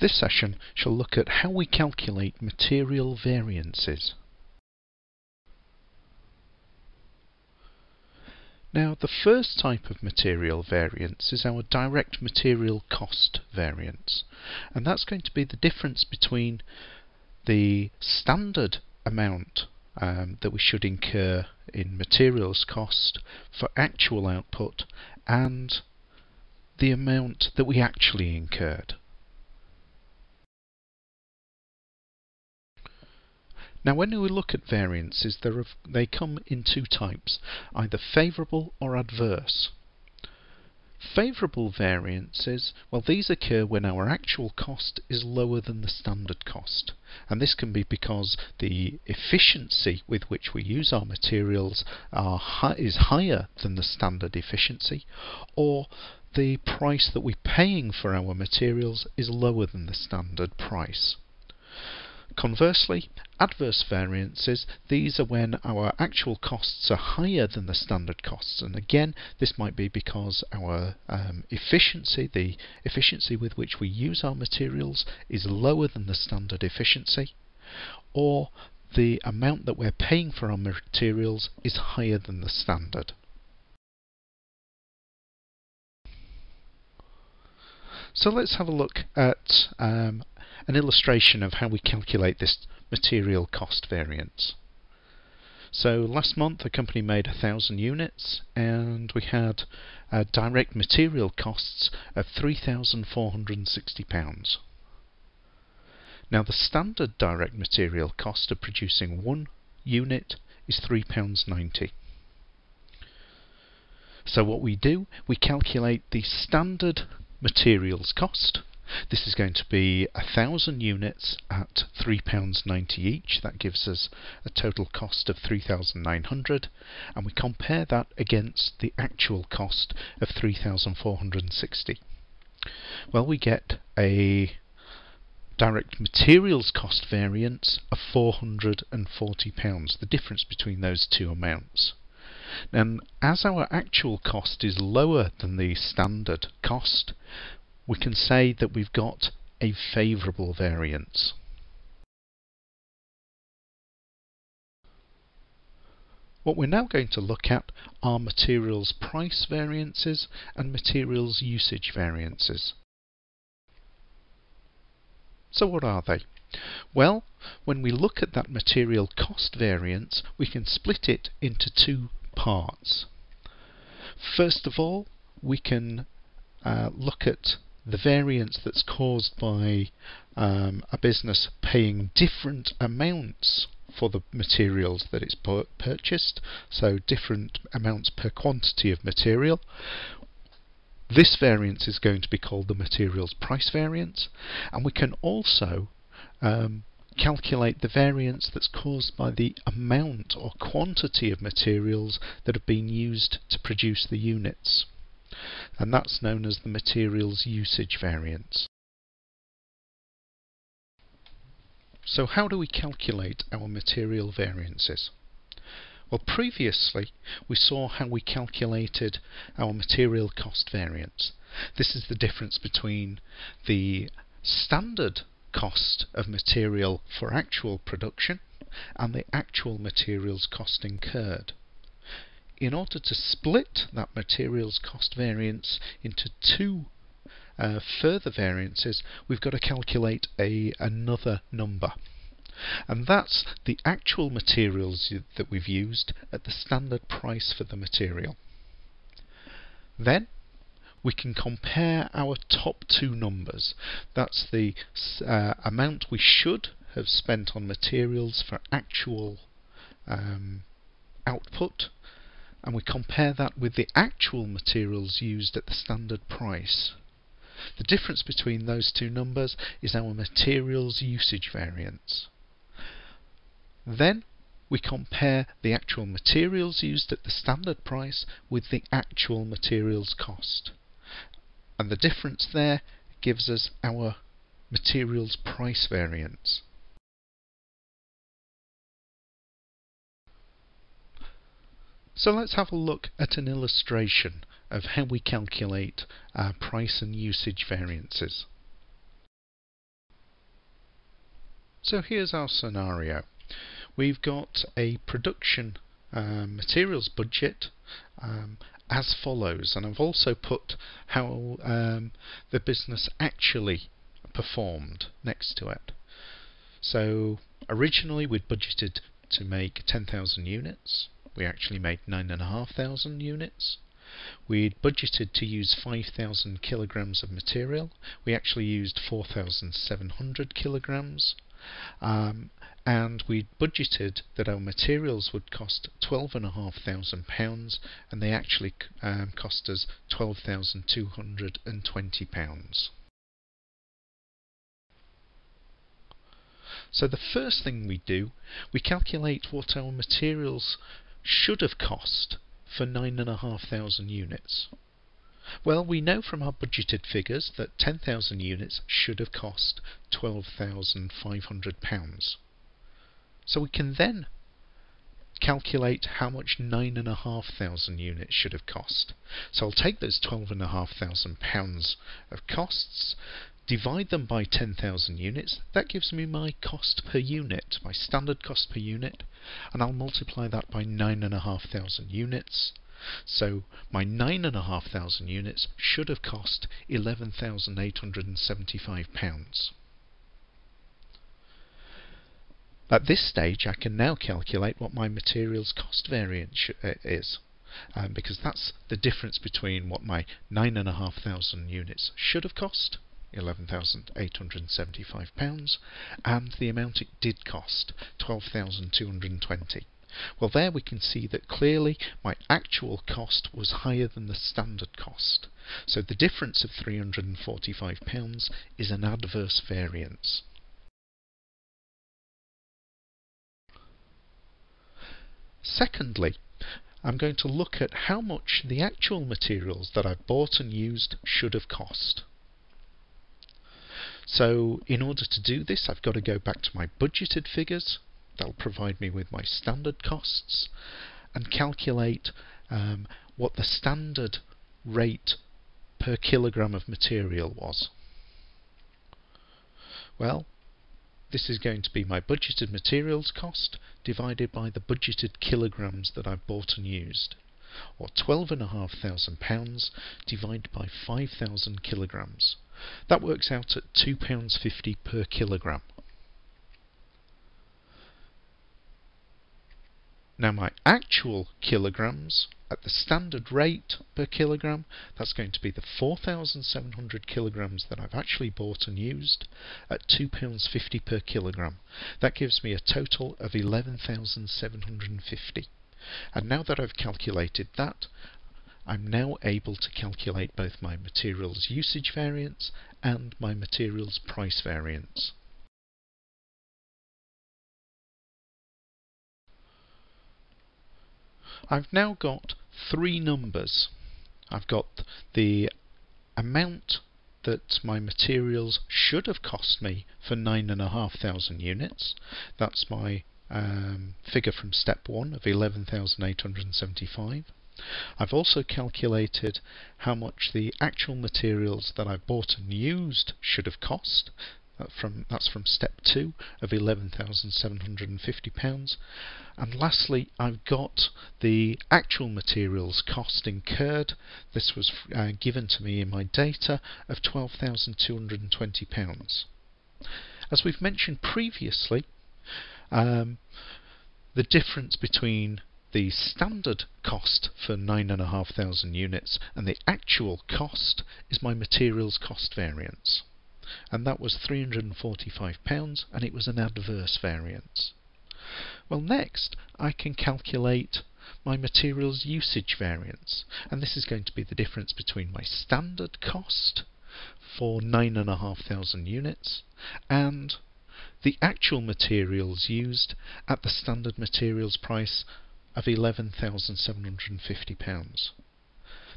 This session shall look at how we calculate material variances. Now the first type of material variance is our direct material cost variance and that's going to be the difference between the standard amount um, that we should incur in materials cost for actual output and the amount that we actually incurred. Now when we look at variances, they come in two types, either favourable or adverse. Favourable variances, well these occur when our actual cost is lower than the standard cost. And this can be because the efficiency with which we use our materials hi is higher than the standard efficiency, or the price that we're paying for our materials is lower than the standard price. Conversely, adverse variances, these are when our actual costs are higher than the standard costs. And again, this might be because our um, efficiency, the efficiency with which we use our materials, is lower than the standard efficiency, or the amount that we're paying for our materials is higher than the standard. So let's have a look at um, an illustration of how we calculate this material cost variance. So last month the company made a thousand units and we had uh, direct material costs of £3,460. Now the standard direct material cost of producing one unit is £3.90. So what we do, we calculate the standard materials cost this is going to be a thousand units at £3.90 each. That gives us a total cost of 3,900 and we compare that against the actual cost of 3,460. Well, we get a direct materials cost variance of £440, the difference between those two amounts. And as our actual cost is lower than the standard cost, we can say that we've got a favourable variance. What we're now going to look at are materials price variances and materials usage variances. So what are they? Well, when we look at that material cost variance, we can split it into two parts. First of all, we can uh, look at the variance that's caused by um, a business paying different amounts for the materials that it's purchased, so different amounts per quantity of material. This variance is going to be called the materials price variance, and we can also um, calculate the variance that's caused by the amount or quantity of materials that have been used to produce the units and that's known as the materials usage variance. So how do we calculate our material variances? Well, previously we saw how we calculated our material cost variance. This is the difference between the standard cost of material for actual production and the actual materials cost incurred in order to split that materials cost variance into two uh, further variances, we've got to calculate a another number. And that's the actual materials that we've used at the standard price for the material. Then we can compare our top two numbers. That's the uh, amount we should have spent on materials for actual um, output and we compare that with the actual materials used at the standard price. The difference between those two numbers is our materials usage variance. Then we compare the actual materials used at the standard price with the actual materials cost. And the difference there gives us our materials price variance. So let's have a look at an illustration of how we calculate our price and usage variances. So here's our scenario. We've got a production um, materials budget um, as follows, and I've also put how um, the business actually performed next to it. So originally we'd budgeted to make 10,000 units. We actually made 9,500 units. We'd budgeted to use 5,000 kilograms of material. We actually used 4,700 kilograms. Um, and we'd budgeted that our materials would cost £12,500 and they actually um, cost us £12,220. So the first thing we do, we calculate what our materials should have cost for 9,500 units. Well, we know from our budgeted figures that 10,000 units should have cost £12,500. So we can then calculate how much 9,500 units should have cost. So I'll take those £12,500 of costs, divide them by 10,000 units, that gives me my cost per unit, my standard cost per unit, and I'll multiply that by 9,500 units. So my 9,500 units should have cost £11,875. At this stage I can now calculate what my materials cost variance uh, is. Um, because that's the difference between what my 9,500 units should have cost, £11,875, and the amount it did cost, 12,220. Well there we can see that clearly my actual cost was higher than the standard cost. So the difference of £345 is an adverse variance. Secondly, I'm going to look at how much the actual materials that I've bought and used should have cost. So in order to do this I've got to go back to my budgeted figures, that'll provide me with my standard costs, and calculate um, what the standard rate per kilogram of material was. Well, this is going to be my budgeted materials cost divided by the budgeted kilograms that I've bought and used, or £12,500 divided by 5,000 kilograms. That works out at £2.50 per kilogram. Now my actual kilograms at the standard rate per kilogram, that's going to be the 4,700 kilograms that I've actually bought and used at £2.50 per kilogram. That gives me a total of 11,750. And now that I've calculated that, I'm now able to calculate both my materials usage variance and my materials price variance. I've now got three numbers. I've got the amount that my materials should have cost me for 9,500 units. That's my um, figure from step 1 of 11,875. I've also calculated how much the actual materials that I bought and used should have cost. From, that's from step 2 of £11,750. And lastly, I've got the actual materials cost incurred. This was uh, given to me in my data of £12,220. As we've mentioned previously, um, the difference between the standard cost for 9,500 units and the actual cost is my materials cost variance and that was £345 and it was an adverse variance. Well next I can calculate my materials usage variance and this is going to be the difference between my standard cost for 9,500 units and the actual materials used at the standard materials price of £11,750.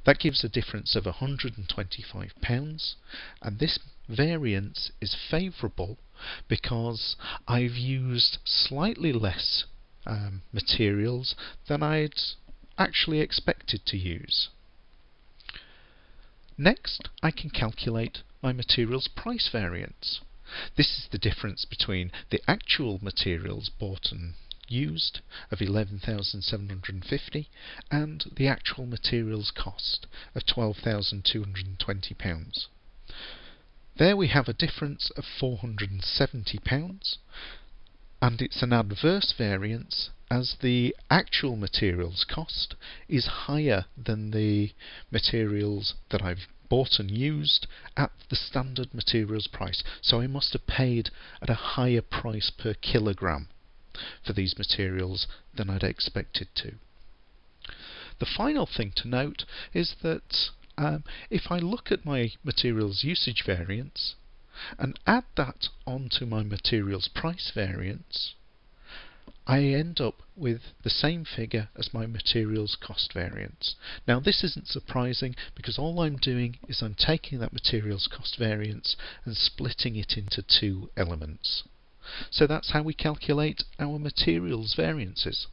That gives a difference of £125 and this variance is favourable because I've used slightly less um, materials than I'd actually expected to use. Next, I can calculate my materials price variance. This is the difference between the actual materials bought and used of 11,750 and the actual materials cost of 12,220 pounds. There we have a difference of 470 pounds and it's an adverse variance as the actual materials cost is higher than the materials that I've bought and used at the standard materials price. So I must have paid at a higher price per kilogram for these materials than I'd expected to. The final thing to note is that um, if I look at my materials usage variance and add that onto my materials price variance, I end up with the same figure as my materials cost variance. Now this isn't surprising because all I'm doing is I'm taking that materials cost variance and splitting it into two elements. So that's how we calculate our materials variances.